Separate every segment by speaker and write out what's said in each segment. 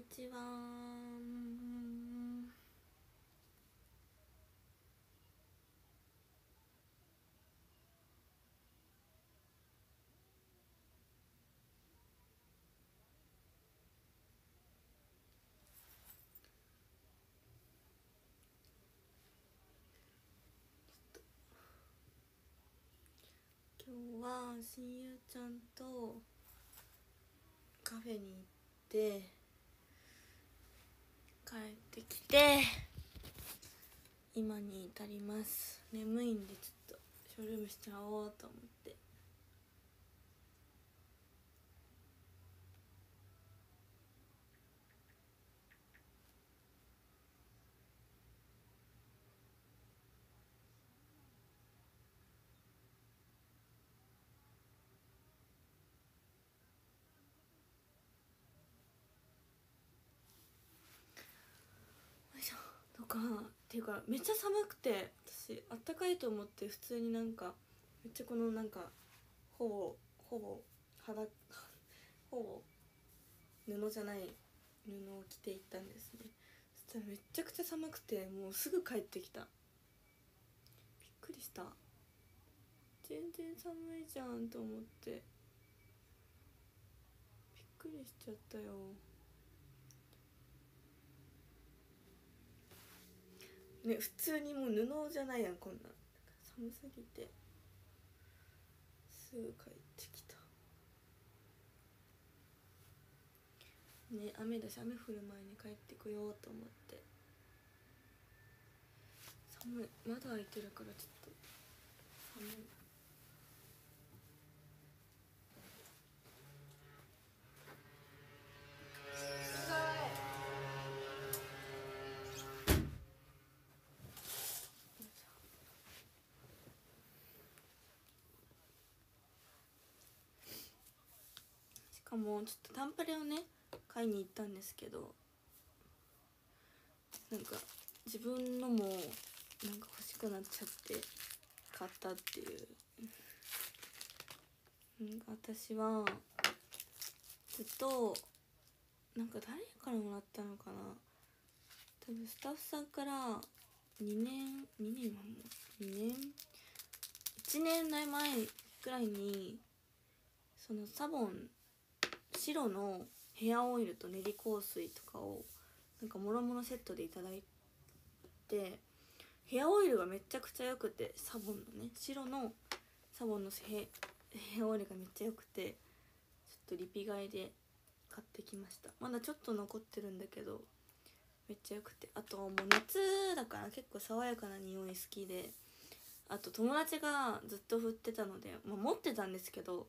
Speaker 1: にちは。今日は親友ちゃんとカフェに行って帰ってきて今に至ります。眠いんでちょっとショールームしちゃおうと思ってよいしょとかっていうかめっちゃ寒くて私あったかいと思って普通になんかめっちゃこのなんかほぼほぼ肌ほぼ布じゃない布を着ていったんですね。そしたらめっちゃくちゃ寒くてもうすぐ帰ってきた。びっくりした。全然寒いじゃんと思って。びっくりしちゃったよ。ね普通にもう布じゃないやんこんな。ん寒すぎて。すぐ帰ってきた。ね雨だし雨降る前に帰ってこようと思って。寒い。窓開いてるからちょっと。寒い。かもちょっとタンプレをね買いに行ったんですけどなんか自分のもなんか欲しくなっちゃって買ったっていう。うん私はずっとなんか誰からもらったのかな。多分スタッフさんから2年2年はもう2年？1年前くらいにそのサボン白のヘアオイルと練り香水とかをなんかもろもろセットでいただいてヘアオイルがめちゃくちゃ良くてサボンのね白のサボンのヘヘアオイルがめっちゃ良くてちょっとリピ買いで買ってきました。まだちょっと残ってるんだけどめっちゃ良くて。あともう夏だから結構爽やかな匂い好きであと友達がずっと振ってたので、まあ、持ってたんですけど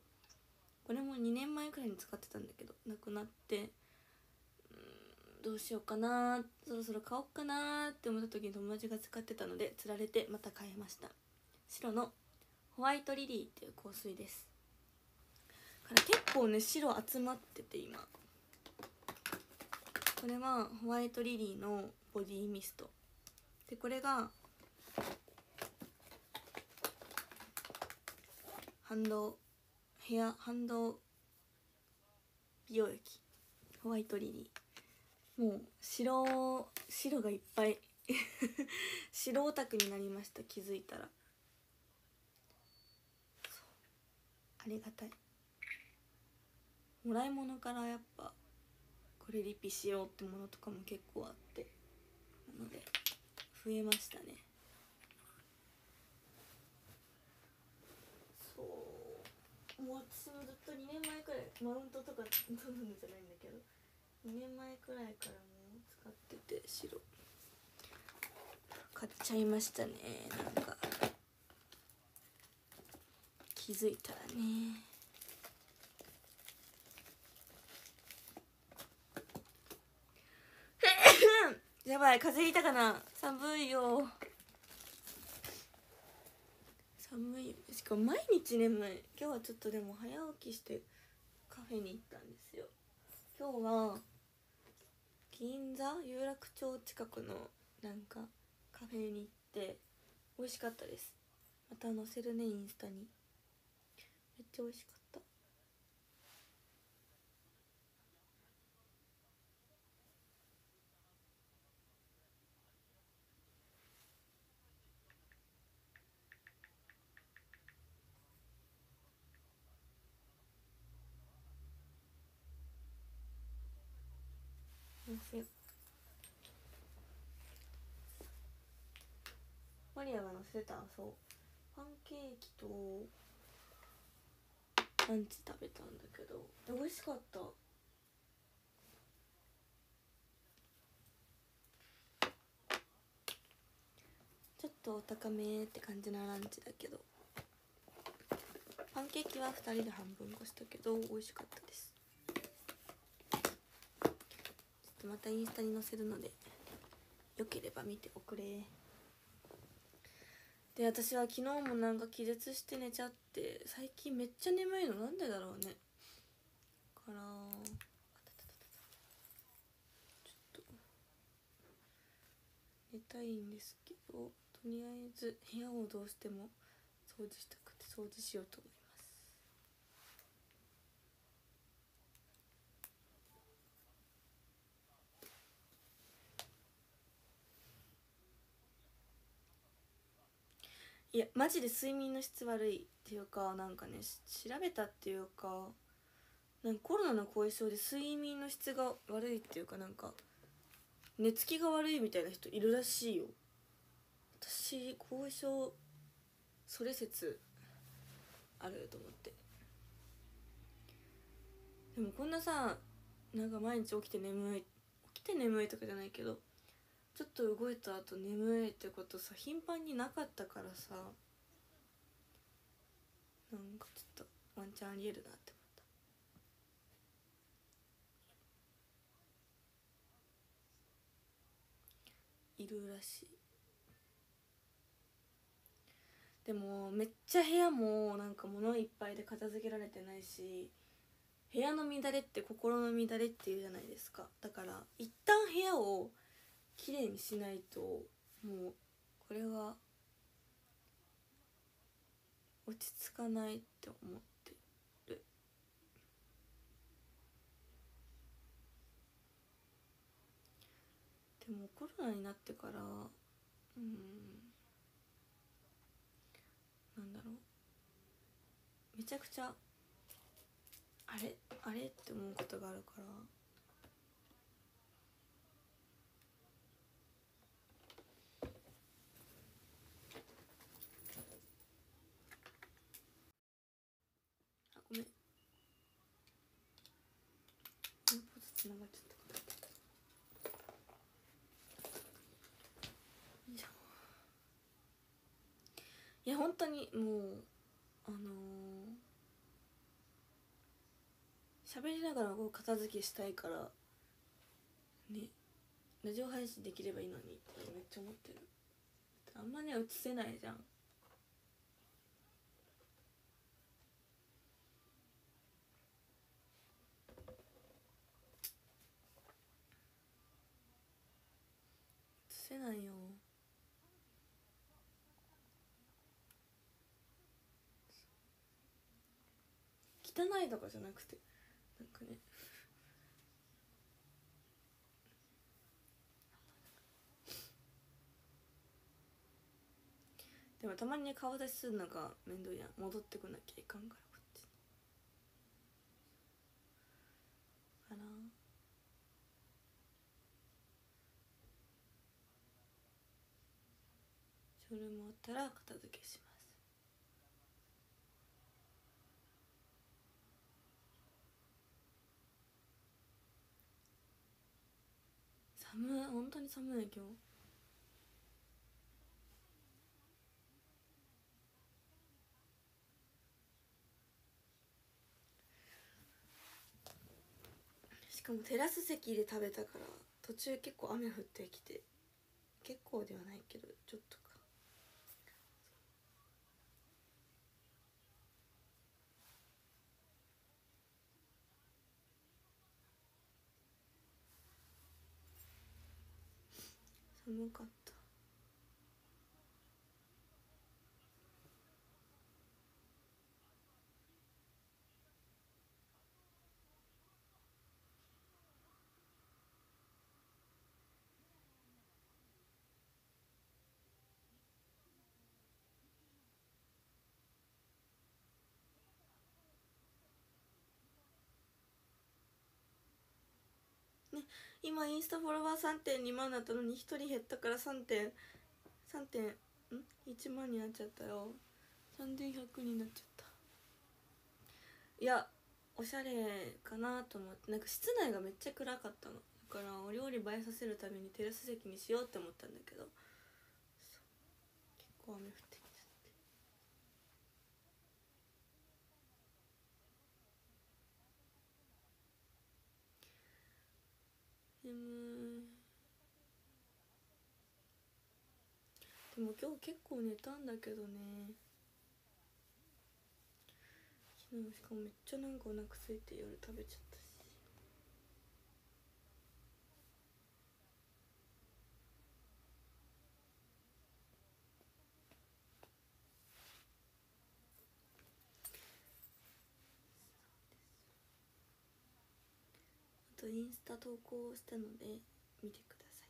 Speaker 1: これも2年前くらいに使ってたんだけどなくなってどうしようかなそろそろ買おうかなって思った時に友達が使ってたのでつられてまた買いました。白のホワイトリリーっていう香水です。から結構ね白集まってて今。これはホワイトリリーのボディミスト。でこれがハンドヘアハンド美容液。ホワイトリリー。もう白白がいっぱい。白オタクになりました気づいたら。ありがたい。もらい物からやっぱこれリピしようってものとかも結構あって。なので増えましたねそうもう私もずっと2年前くらいマウントとかどんなのじゃないんだけど2年前くらいからもう使ってて白。買っちゃいましたねなんか。気づいたらね。やばい風邪ひいたかな？寒いよ。寒い。しかも毎日眠い。今日はちょっとでも早起きしてカフェに行ったんですよ。今日は銀座有楽町近くのなんかカフェに行って美味しかったです。また載せるねインスタに。めっちゃ美味しかった。せた。そう。パンケーキとランチ食べたんだけど。美味しかった。ちょっとお高めって感じなランチだけど。パンケーキは2人で半分こしたけど美味しかったです。ちょっとまたインスタに載せるのでよければ見ておくれ。で私は昨日もなんか気絶して寝ちゃって最近めっちゃ眠いの。なんでだろうね。からちょっと寝たいんですけどとりあえず部屋をどうしても掃除したくて掃除しようと思います。いやマジで睡眠の質悪いっていうかなんかね調べたっていうかなんかコロナの後遺症で睡眠の質が悪いっていうかなんか寝つきが悪いみたいな人いるらしいよ。私後遺症それ説あると思って。でもこんなさなんか毎日起きて眠い起きて眠いとかじゃないけどちょっと動いた後眠いってことさ頻繁になかったからさなんかちょっとワンチャンありえるなって思った。いるらしい。でもめっちゃ部屋もなんか物いっぱいで片付けられてないし部屋の乱れって心の乱れっていうじゃないですか。だから一旦部屋を綺麗にしないともうこれは落ち着かないって思ってる。でもコロナになってからうんなんだろう。めちゃくちゃあれあれって思うことがあるからあごめんもうポツつながっちゃったよいしょいや本当にもうあのー、りながらこう片付けしたいからねラジオ配信できればいいのにってめっちゃ思ってる。あんまね映せないじゃん映せないよ汚いとかじゃなくてなんかね。でもたまにね顔出しするのが面倒やん。戻ってこなきゃいかんからこっちに。あら。それも終わったら片付けします。寒い本当に寒い今日。しかもテラス席で食べたから途中結構雨降ってきて結構ではないけどちょっとか。寒かった。今インスタフォロワー3.2万だったのに1人減ったから3点。3点1万になっちゃったよ。3100になっちゃった。いやおしゃれかなと思って。なんか室内がめっちゃ暗かったの。だからお料理映えさせるためにテラス席にしようって思ったんだけど。結構雨降ってきちゃって眠いでも今日結構寝たんだけどね。昨日しかもめっちゃなんかお腹空いて夜食べちゃったし。とインスタ投稿したので見てください。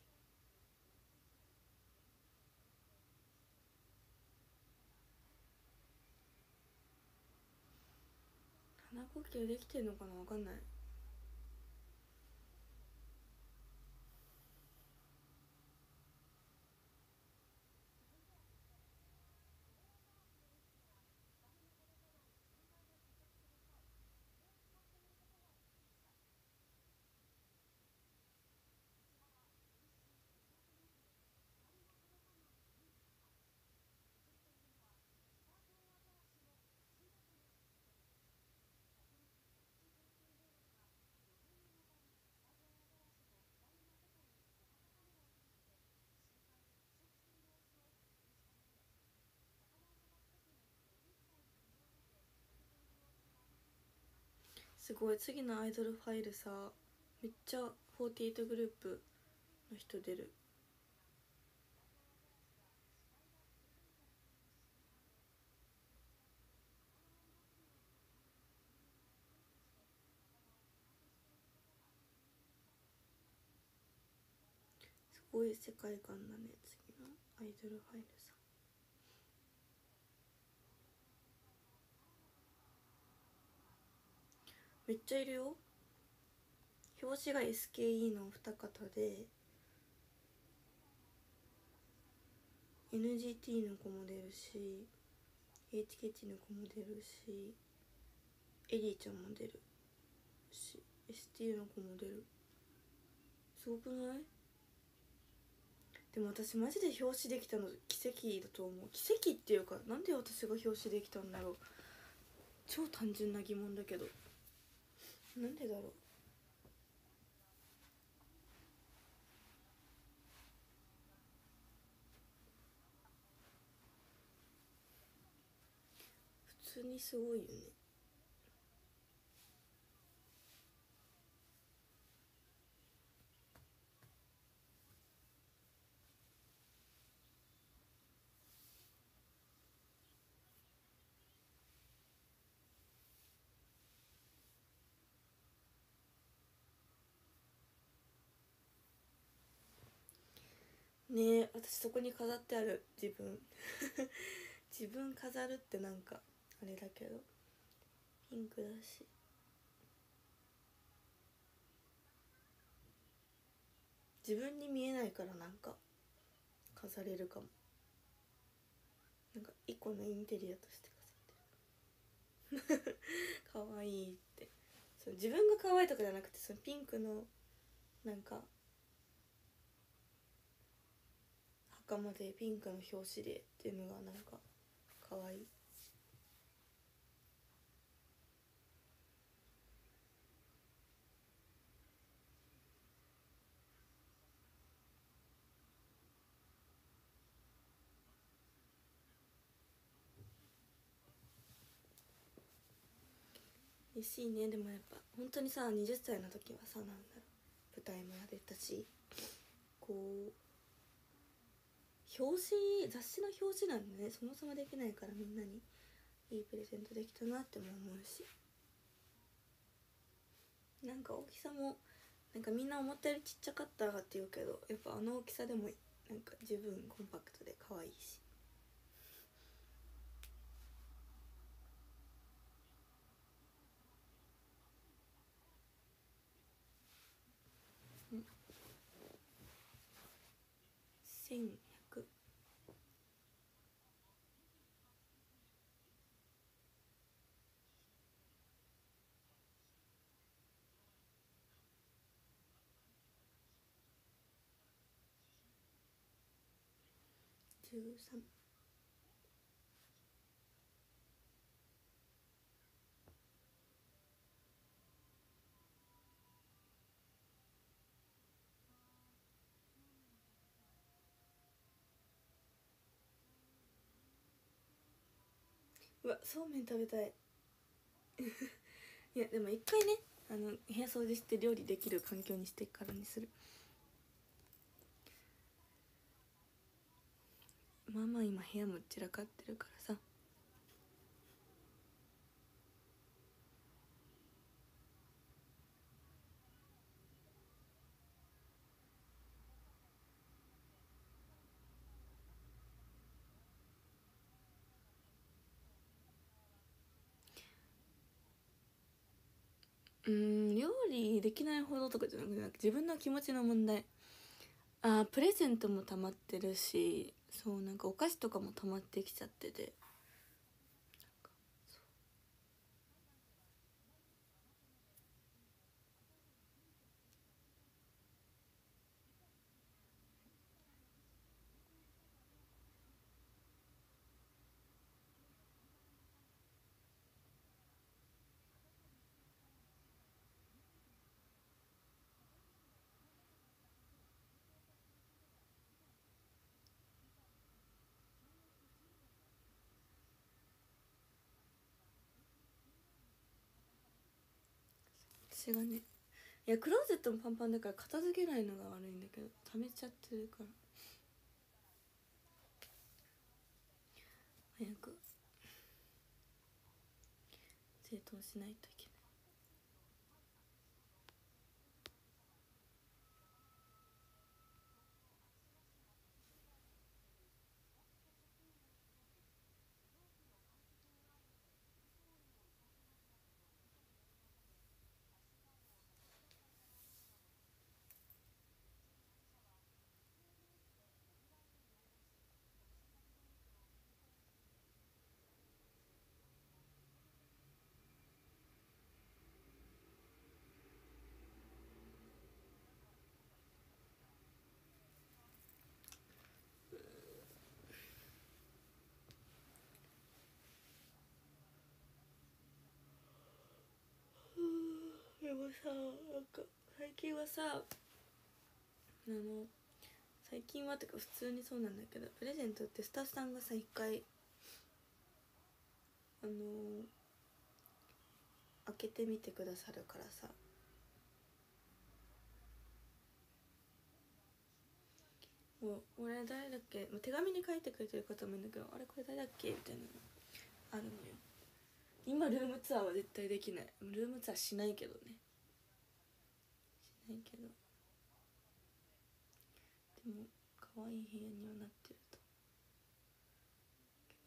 Speaker 1: 鼻呼吸できてんのかな？わかんない。すごい。次のアイドルファイルさめっちゃ48グループの人出る。すごい世界観だね次のアイドルファイルさ。めっちゃいるよ。表紙が SKE のお二方で NGT の子も出るし HKT の子も出るしエリーちゃんも出るし ST の子も出る。すごくない？でも私マジで表紙できたの奇跡だと思う。奇跡っていうかなんで私が表紙できたんだろう。超単純な疑問だけど。なんでだろう？普通にすごいよね。ねえ私そこに飾ってある。自分。自分飾るってなんかあれだけど。ピンクだし。自分に見えないからなんか飾れるかも。なんか一個のインテリアとして飾ってる。可愛いって。そう自分が可愛いとかじゃなくてそのピンクのなんか袴でピンクの表紙でっていうのがなんか可愛い。嬉しいね。でもやっぱ本当にさ20歳の時はさなんだろう。舞台もやれたしこう表紙雑誌の表紙なんでねそもそもできないからみんなにいいプレゼントできたなっても思うし。なんか大きさもなんかみんな思ったよりちっちゃかったって言うけどやっぱあの大きさでもなんか十分コンパクトで可愛いし。1100 13うわそうめん食べたい。いやでも一回ねあの部屋掃除して料理できる環境にしてからにする。まあまあ今部屋も散らかってるからさ。うん料理できないほどとかじゃなくて自分の気持ちの問題。あープレゼントも溜まってるしそうなんかお菓子とかも溜まってきちゃってて。私がねいやクローゼットもパンパンだから片付けないのが悪いんだけど溜めちゃってるから。早く。整頓しないといけない。でもさなんか最近はさあの最近はってか普通にそうなんだけどプレゼントってスタッフさんがさ一回あの開けてみてくださるからさ。もう俺誰だっけ？まあ手紙に書いてくれてる方もいるんだけどあれこれ誰だっけ？みたいなのあるのよ。今ルームツアーは絶対できない。ルームツアーしないけどね。ないけど。でも可愛い部屋にはなってると。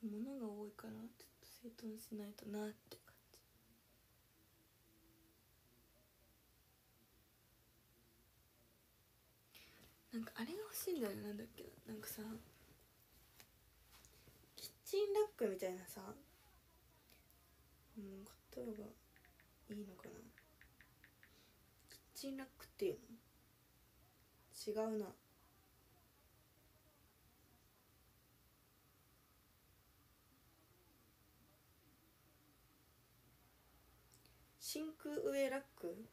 Speaker 1: 物が多いからちょっと整頓しないとなって感じ。なんかあれが欲しいんだよね。なんだっけな。んかさキッチンラックみたいなさ買った方がいいのかな。チンラックっていうの？違うな。シンク上ラック？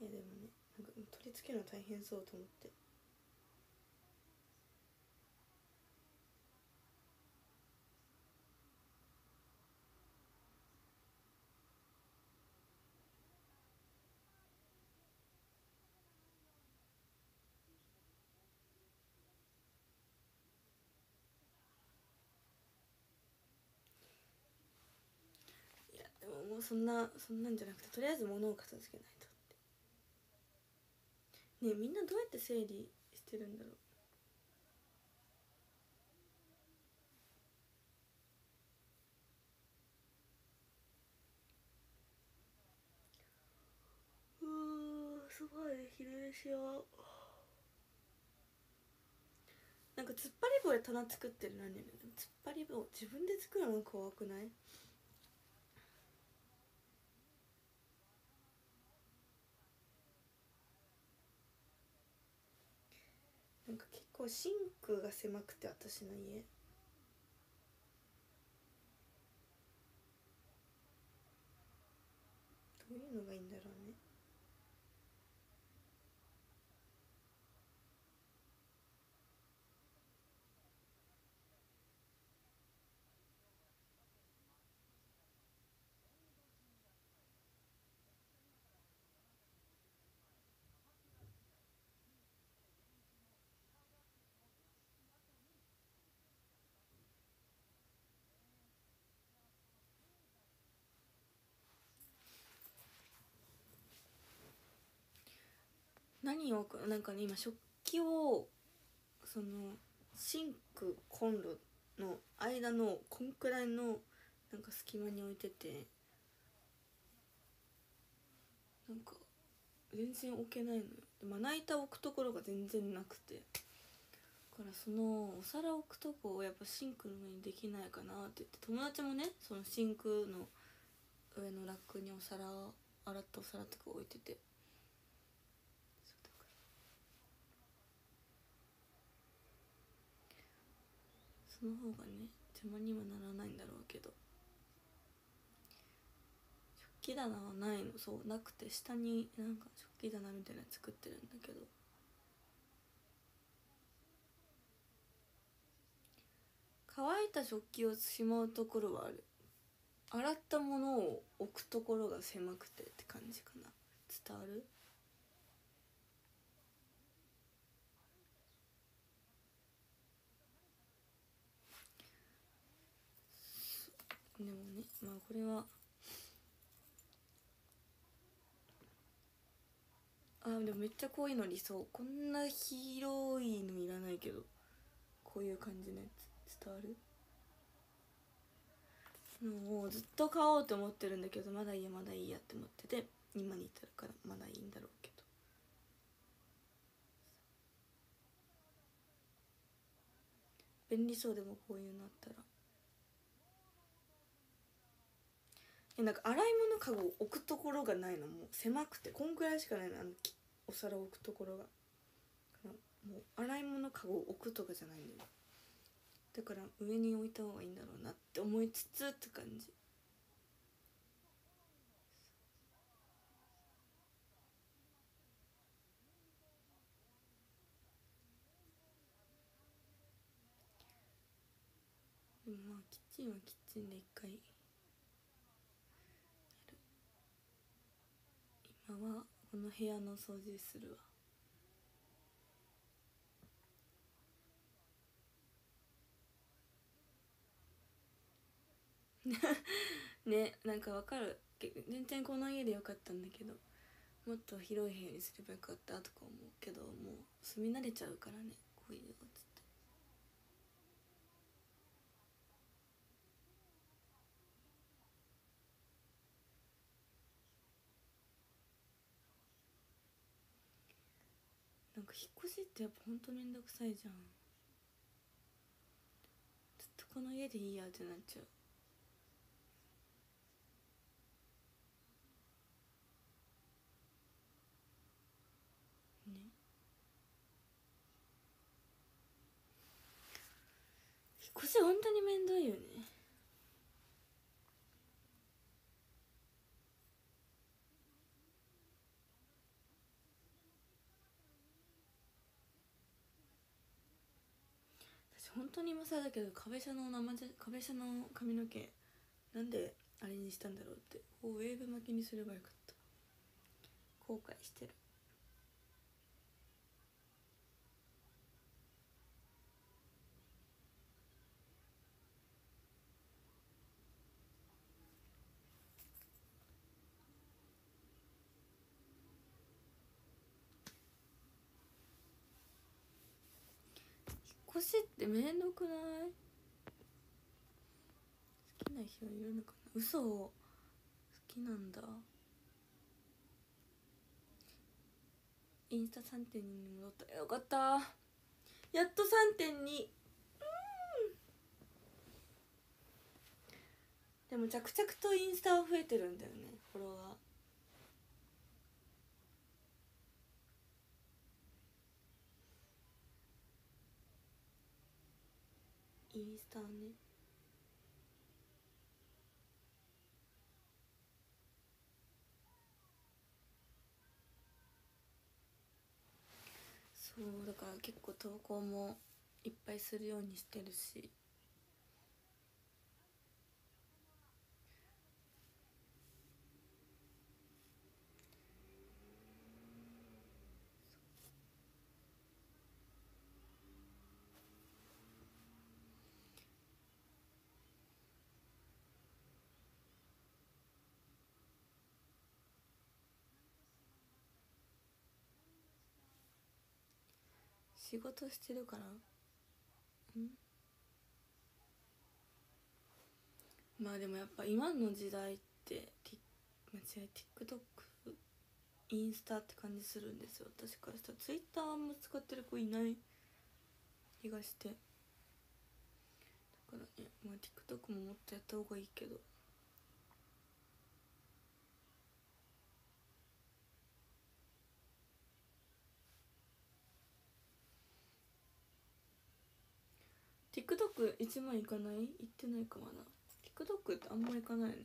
Speaker 1: いやでもねなんか取り付けるの大変そうと思っていやでもうそんなそんなんじゃなくてとりあえず物を片付けないとって。ねえみんなどうやって整理してるんだろう。うーすごい昼寝しようなんか突っ張り棒で棚作ってる何突っ張り棒自分で作るの怖くないなんか結構シンクが狭くて私の家。どういうのがいいんだろうね何をなんかね今食器をそのシンクコンロの間のこんくらいのなんか隙間に置いててなんか全然置けないのよ。まな板置くところが全然なくて。だからそのお皿置くとこをやっぱシンクの上にできないかなって言って友達もねそのシンクの上のラックにお皿洗ったお皿とか置いててそうだからその方がね邪魔にはならないんだろうけど。食器棚はないの。そうなくて下になんか食器棚みたいなの作ってるんだけど。乾いた食器をしまうところはある。洗ったものを置くところが狭くてって感じかな。伝わる？でもねまあこれはあでもめっちゃこういうの理想。こんな広いのいらないけどこういう感じのやつ伝わる？もうずっと買おうと思ってるんだけどまだいいやまだいいやって思ってて今に至るからまだいいんだろうけど。便利そうでもこういうのあったら。えなんか洗い物かご置くところがないの？もう狭くてこんくらいしかないの？あのお皿を置くところが。もう洗い物かご置くとかじゃないんだよだから上に置いた方がいいんだろうなって思いつつって感じ。まあキッチンはキッチンで一回やる今はこの部屋の掃除するわ。ねなんかわかる。全然この家でよかったんだけどもっと広い部屋にすればよかったとか思うけどもう住み慣れちゃうからねこういうのっつってなんか引っ越しってやっぱほんとめんどくさいじゃん。ずっとこの家でいいやってなっちゃう。ね。引っ越しほんとにめんどいよね私本当に今更だけど壁車の生じゃ壁車の髪の毛なんであれにしたんだろうってこうウェーブ巻きにすればよかった。後悔してる。引っ越しってめんどくない？好きな人いるのかな？嘘好きなんだ。インスタ3.2に戻った。よかった。やっと3.2でも着々とインスタは増えてるんだよね。フォロワー。インスタね。そうだから結構投稿もいっぱいするようにしてるし。仕事してるから。ん？まあでもやっぱ今の時代って間違え TikTok インスタって感じするんですよ。私からしたら。Twitter あんま使ってる子いない気がして。だからねまあ TikTok ももっとやった方がいいけど。TikTok1 万いかない？行ってないかまだ TikTok ってあんまいかないよね。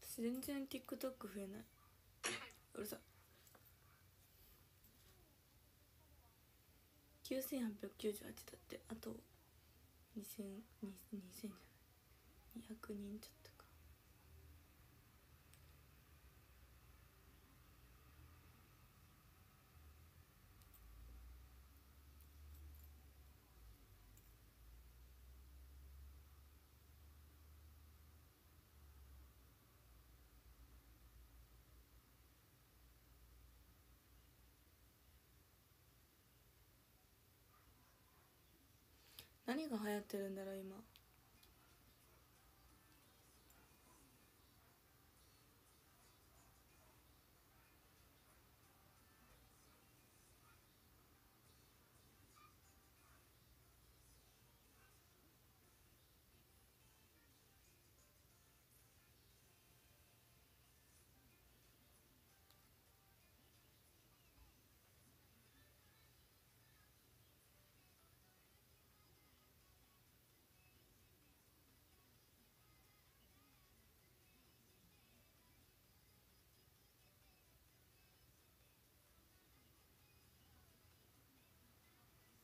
Speaker 1: 私全然 TikTok 増えない。うるさ9898だって。あと2000 2000じゃない。200人ちょっと。何が流行ってるんだろう今。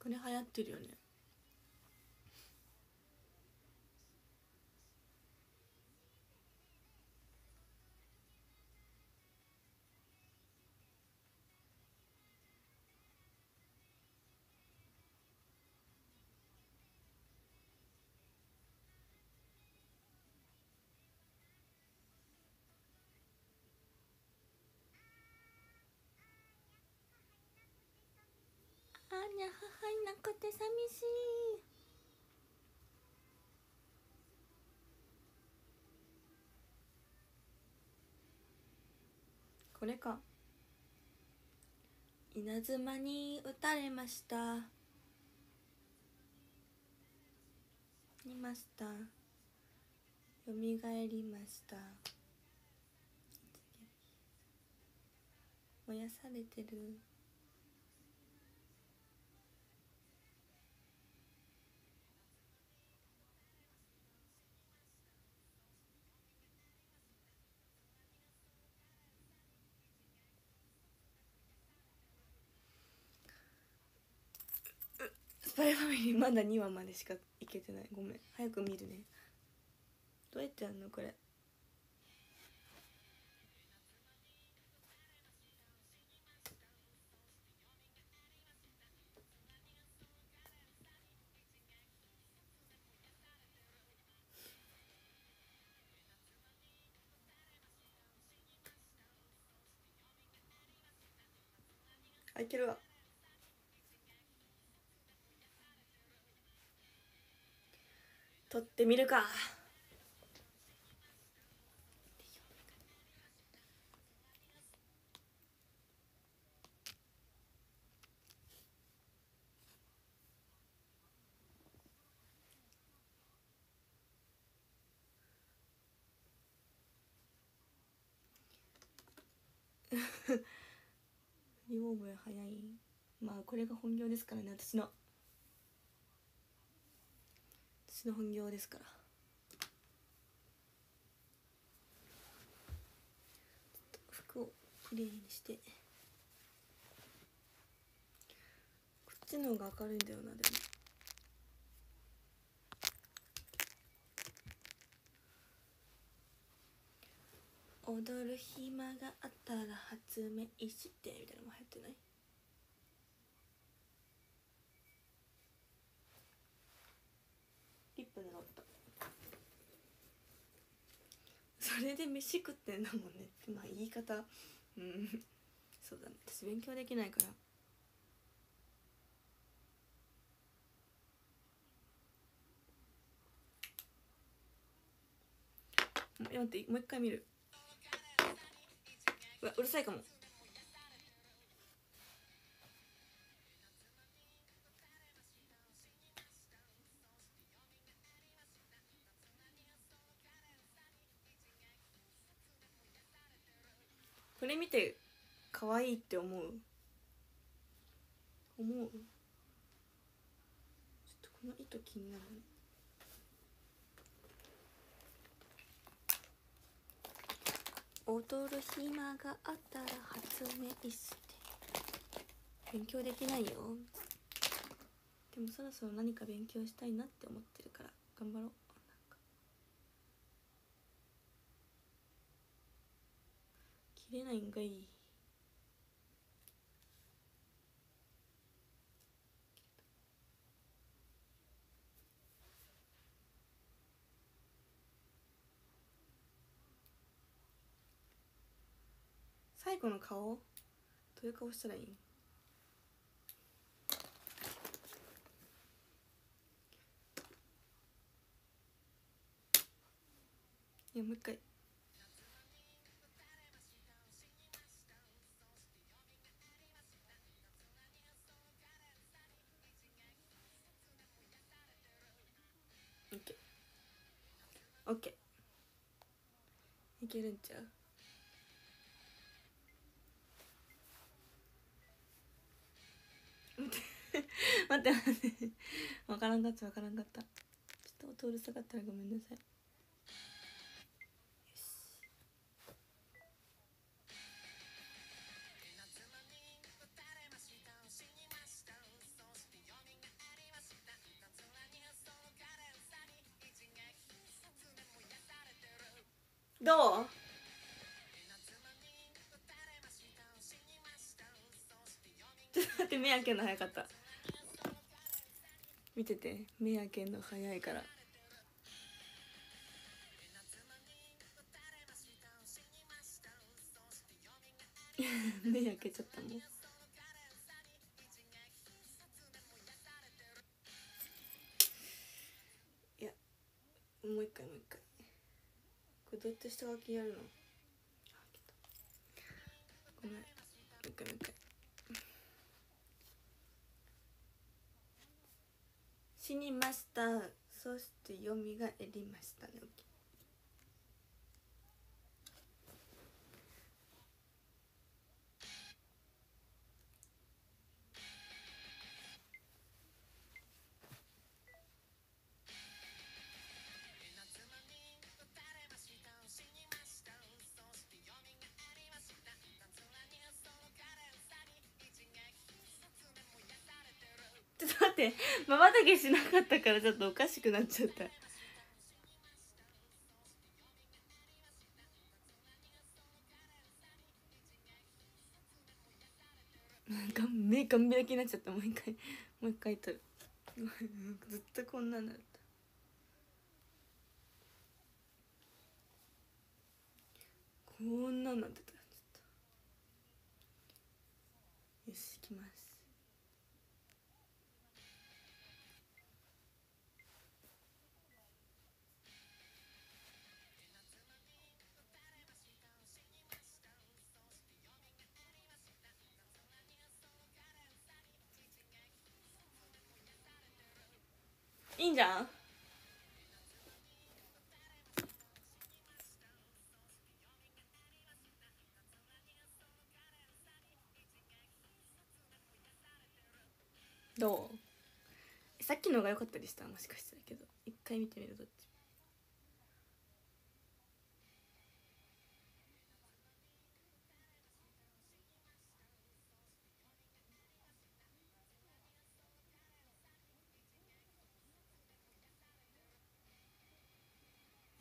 Speaker 1: れ流行ってるよね。にゃ母いなくて寂しい。これか。稲妻に打たれました。いました。よみがえりました。燃やされてる。パイファミリーまだ2話までしかいけてない。ごめん。早く見るね。どうやってやんの？これ。あいけるわ。撮ってみるか。リオーブ早いまあこれが本業ですからね私のちの本業ですから。服をきれいにして。こっちの方が明るいんだよなでも。踊る暇があったら発明してみたいなのも流行ってないリップで乗ったそれで飯食ってんだもんね。ってまあ言い方。うん。そうだね。私勉強できないから。待ってもう一回見る。うわうるさいかも。れ見て可愛いって思う。思う。ちょっとこの糸気になるね。踊る暇があったら発明して。勉強できないよ。でもそろそろ何か勉強したいなって思ってるから頑張ろうなんか切れないんがいい。最後の顔？どういう顔したらいい？いやもう一回。いけるんちゃう？待って。待って分 からんかった分からんかった。ちょっと音うるさかったらごめんなさい。どう？ちょっと待って目開けるの早かった。見てて。目開けるの早いから。目開けちゃったもん。いやもう一回もう一回。これどうやって下書きやるの？あ来た。ごめん。もう一回もう一回。死にました。そして蘇りましたねってまばたきしなかったからちょっとおかしくなっちゃった。なんか目がん開きになっちゃった。もう一回もう一回撮る。ずっとこんなんだった。こんなんなってたよし行きます。いいんじゃん。どう？さっきのが良かったりした？もしかしたらけど。一回見てみるどっち？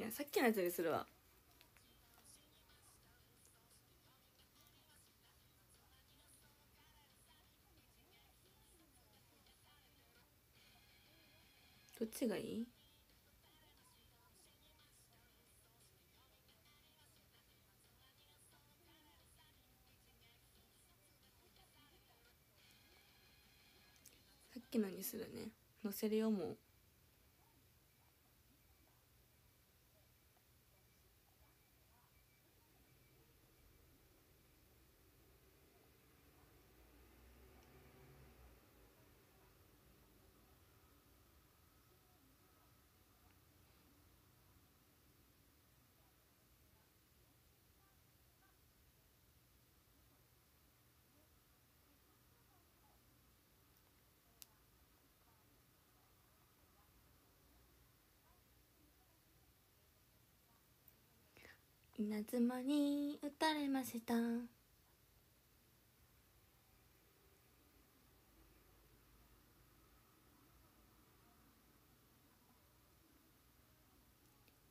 Speaker 1: いやさっきのやつにするわ。どっちがいい？さっきのにするね。載せるよもう。稲妻に打たれました。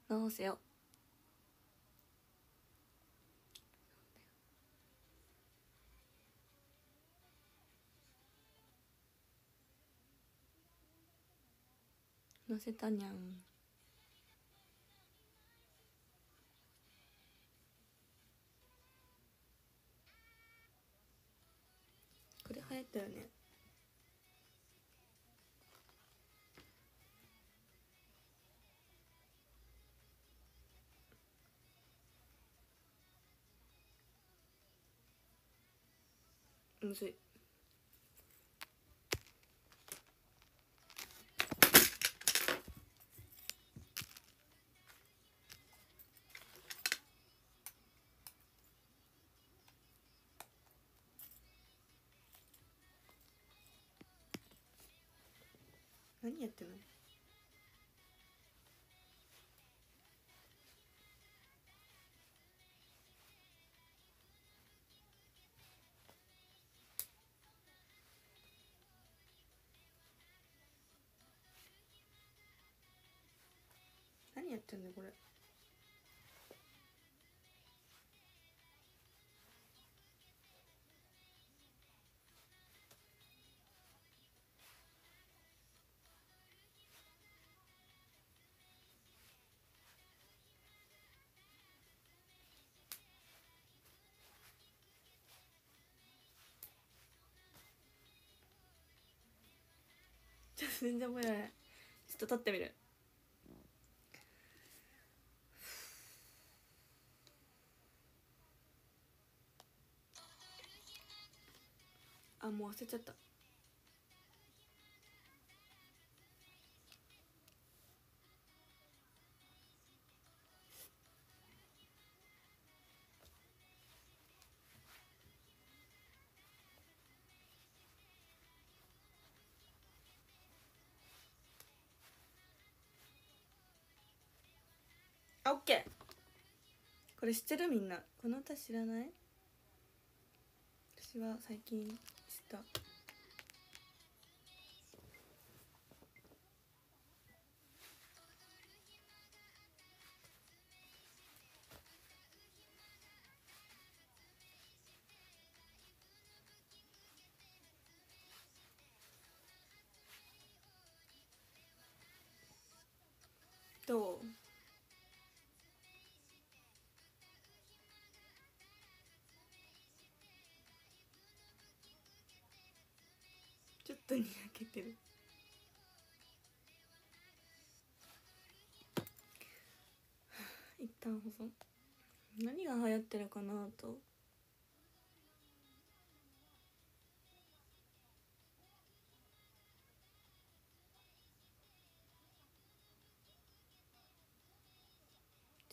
Speaker 1: 直せよ。乗せたにゃん。ったよね。むずい。何やってんの？何やってんのこれ？ちょっと全然覚えられない。ちょっと撮ってみる。あもう忘れちゃった。あオッケー。これ知ってるみんな。この歌知らない？私は最近知った。とにやけてる。一旦保存。何が流行ってるかなと。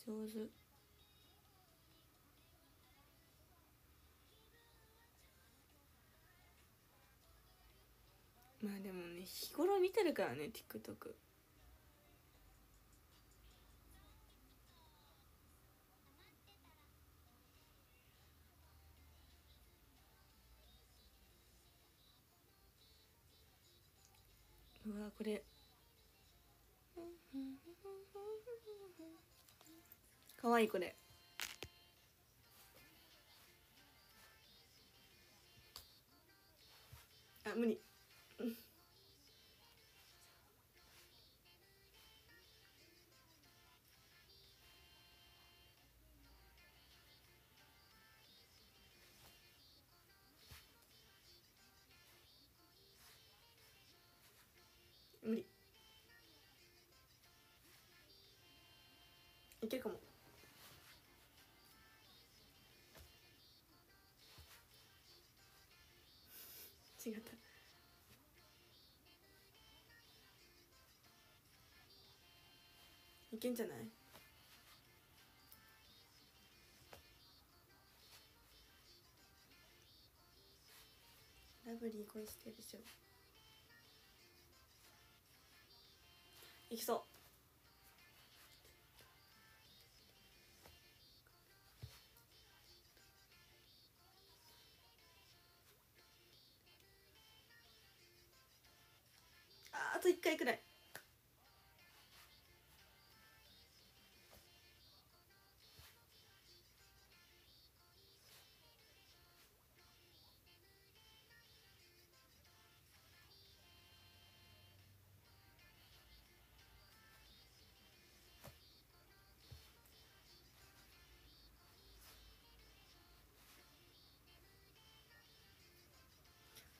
Speaker 1: 上手。日頃見てるからね TikTok うわこれ。かわいいこれ。あ無理。いけるかも。違った。いけんじゃない？ラブリー恋してるでしょいきそう。と一回くらい。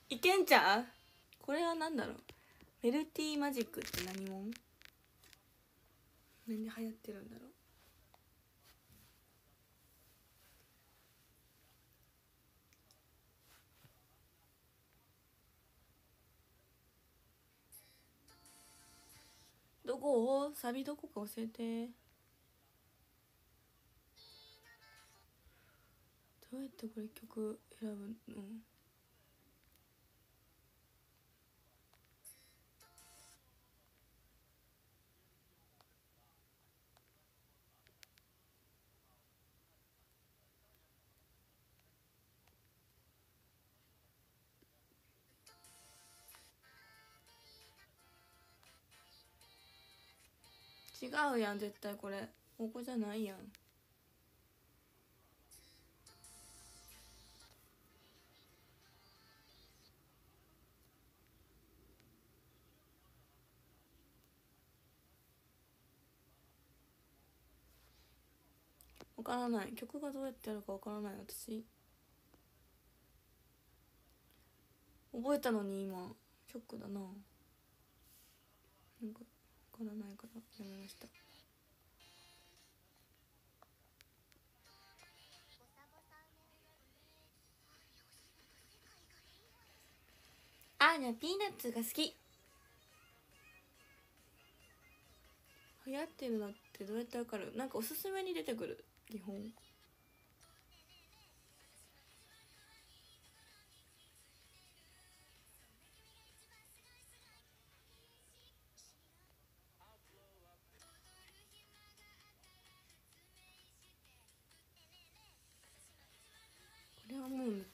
Speaker 1: いけんちゃう？これは何だろう？メルティーマジックって何もん？何で流行ってるんだろう？どこ？をサビどこか教えて。どうやってこれ曲選ぶの？うやん絶対これ。ここじゃないやん。わからない。曲がどうやってやるかわからない。私。覚えたのに今。ショックだな。なんかからないからやめました。あーにゃピーナッツが好き。流行ってるのってどうやってわかる？なんかおすすめに出てくる基本。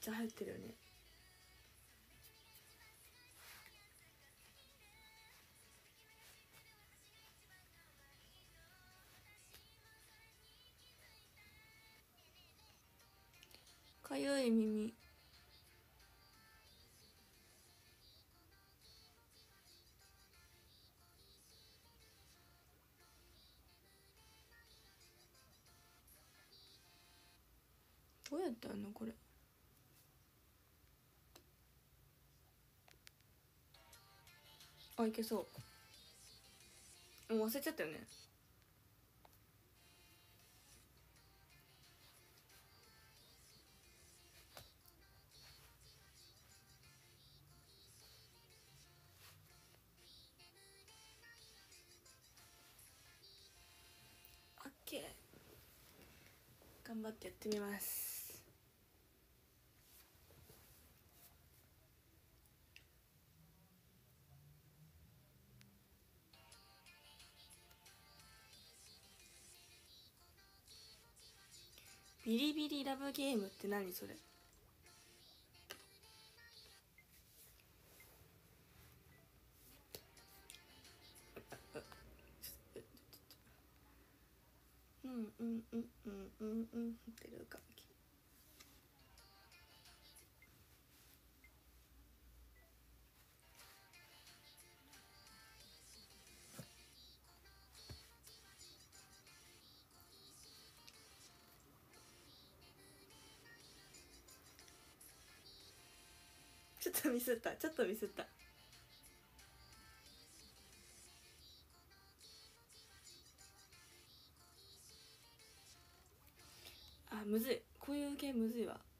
Speaker 1: ちゃ流行ってるよね。かゆい耳。どうやってやんのこれ。あいけそう。もう忘れちゃったよね。オッケー。頑張ってやってみます。ビリビリラブゲームって何それ？うんうんうんうんうんうん。ってるかきミスった。ちょっとミスった。あむずい。こういう系むずいわ。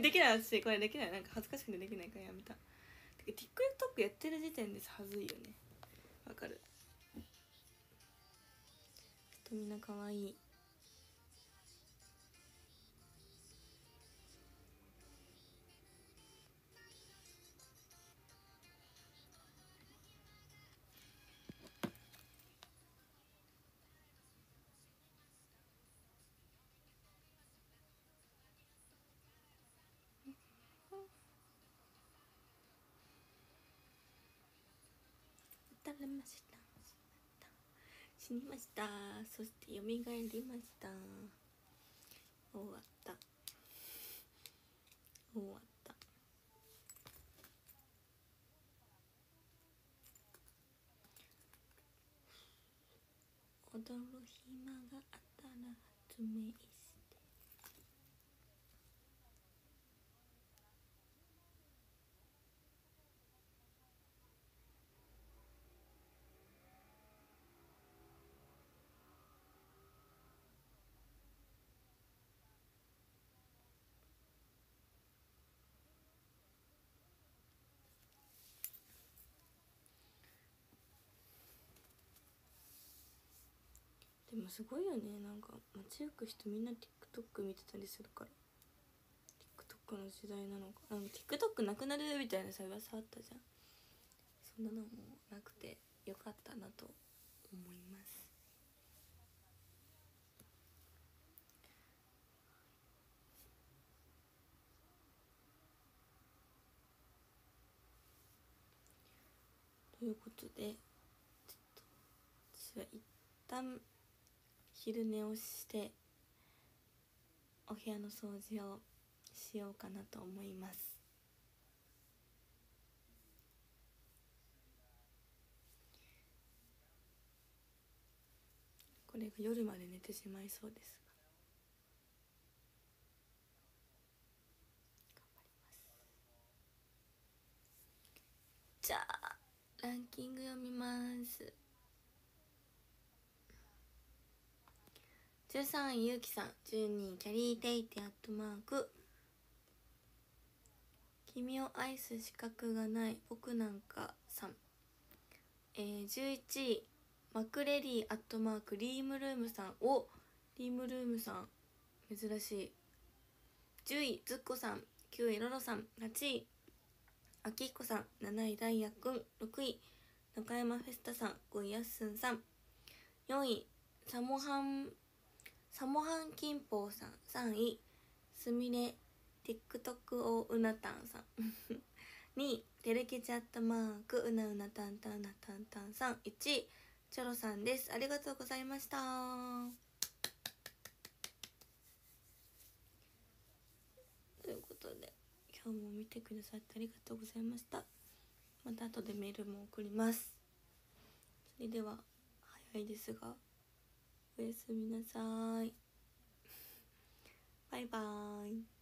Speaker 1: できない私これできない。なんか恥ずかしくてできないからやめた。てか TikTok やってる時点ではずいよね。わかる。とみんな可愛い。れました。死にました。そして蘇りました。終わった。終わった。踊る暇があったら発明でもすごいよね。なんか街行く人みんな TikTok 見てたりするから。TikTok の時代なのか。なんか TikTok なくなるみたいなさ噂あったじゃん。そんなのもなくてよかったなと思います。ということでちょっと私は一旦昼寝をしてお部屋の掃除をしようかなと思います。これが夜まで寝てしまいそうですが。頑張ります。じゃあランキング読みます。13位ゆうきさん12位キャリーテイテアットマーク。君を愛す資格がない僕なんかさん。えー、11位マクレリーアットマークリームルームさんおリームルームさん。珍しい。10位ズッコさん9位ロロさん8位。あきひこさん7位。ダイヤくん6位。中山フェスタさん5位。やっすんさん。4位。サモハンサモハンキンポーさん。3位すみれ TikTok をうなたんさん。2位テレキチャットマークうなうなたんたんなたんたんさん。1位チョロさんです。ありがとうございました。ということで今日も見てくださってありがとうございました。また後でメールも送ります。それでは早いですが。おやすみなさい。バイバーイ。